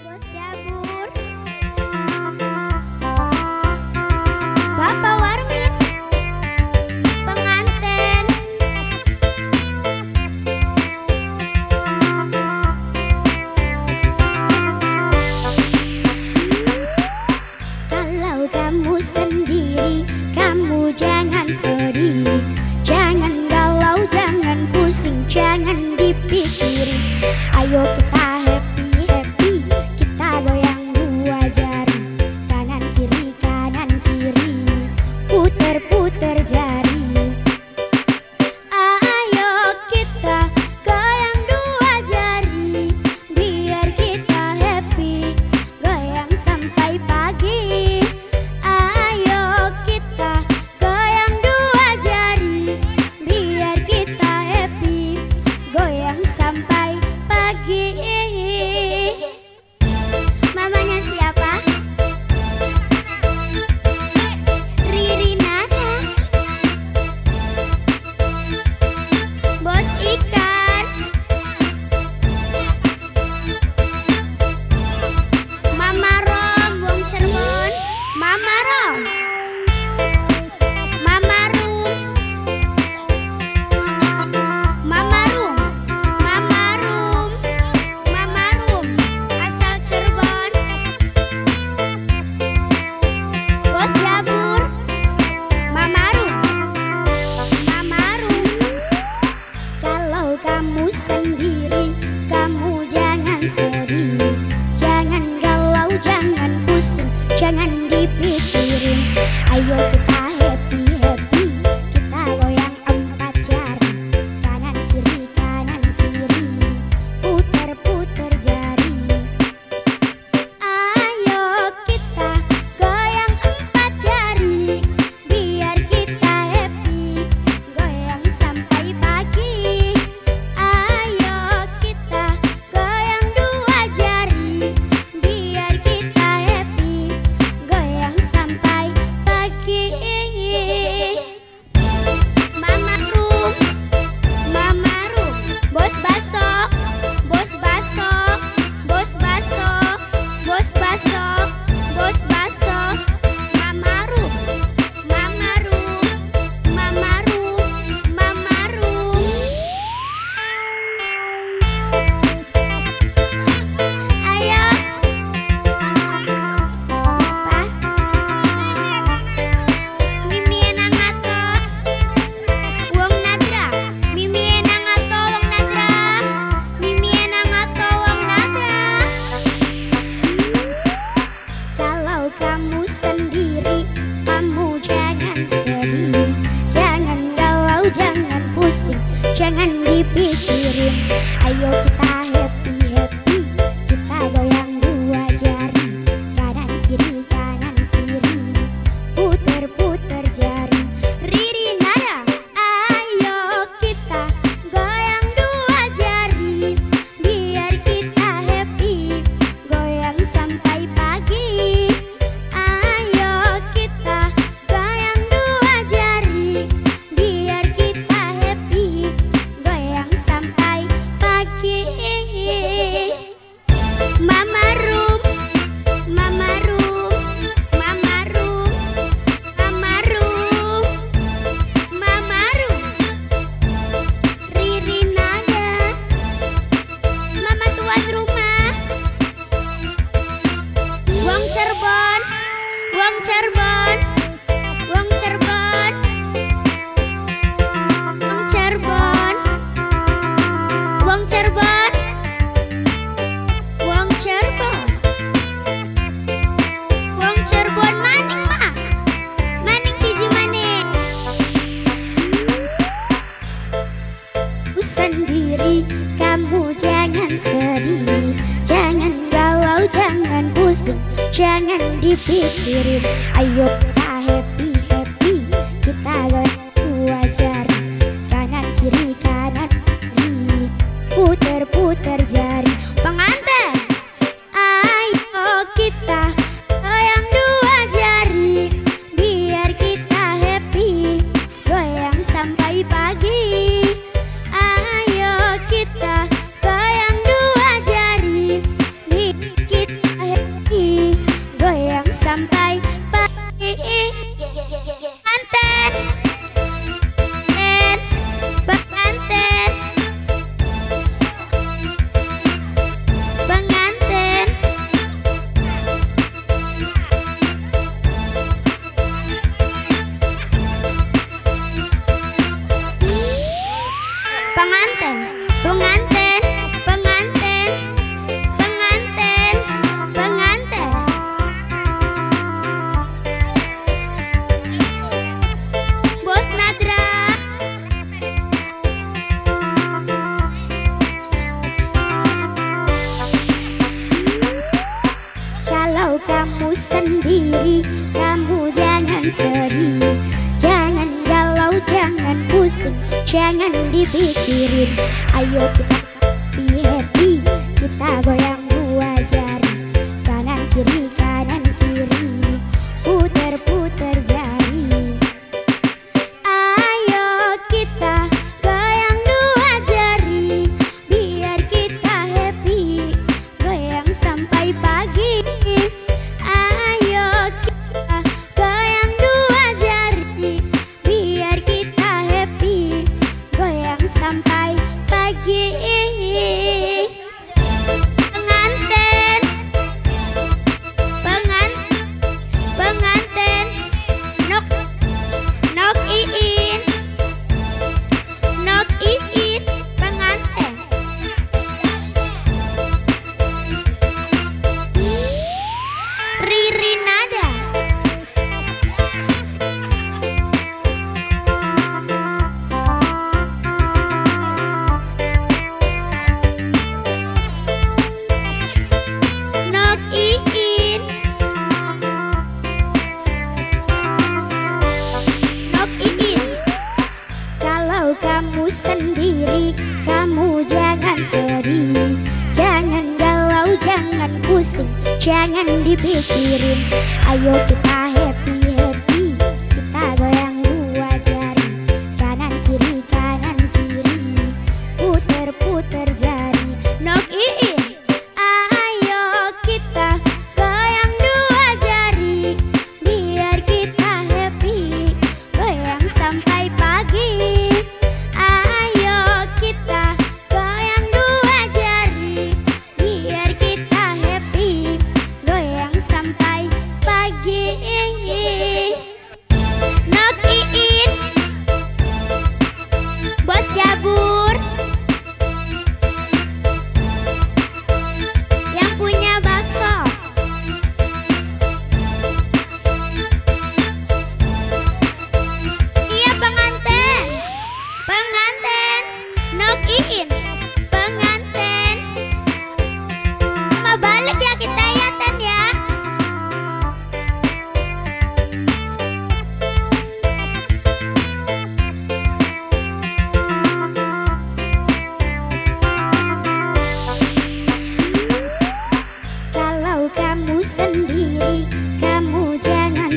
Bos Dapur Bapak Warmin Penganten Kalau kamu sendiri Kamu jangan sedih. jadi Jangan galau, jangan pusing Jangan dipikirin. Ayo sedih. Jangan galau, jangan pusing Jangan dipikirin. Ayo. sedih Jangan galau, jangan pusing Jangan dipikirin Ayo kita happy happy Kita goyang dua aja. jangan dipikirin. Ayo kita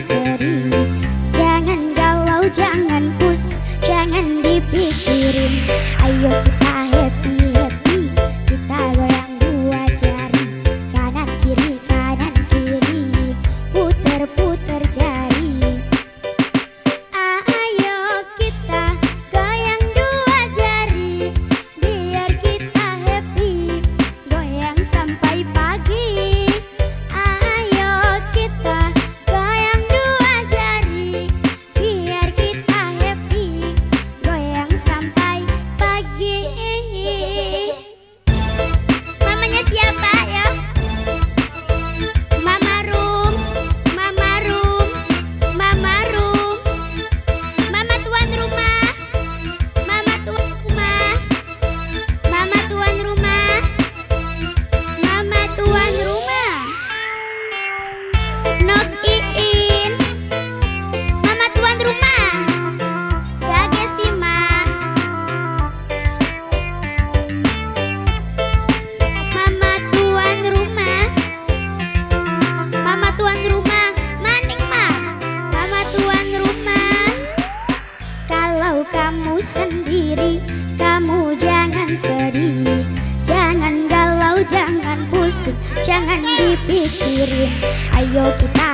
said. Jangan galau, jangan pusing Jangan dipikirin. Ayo kita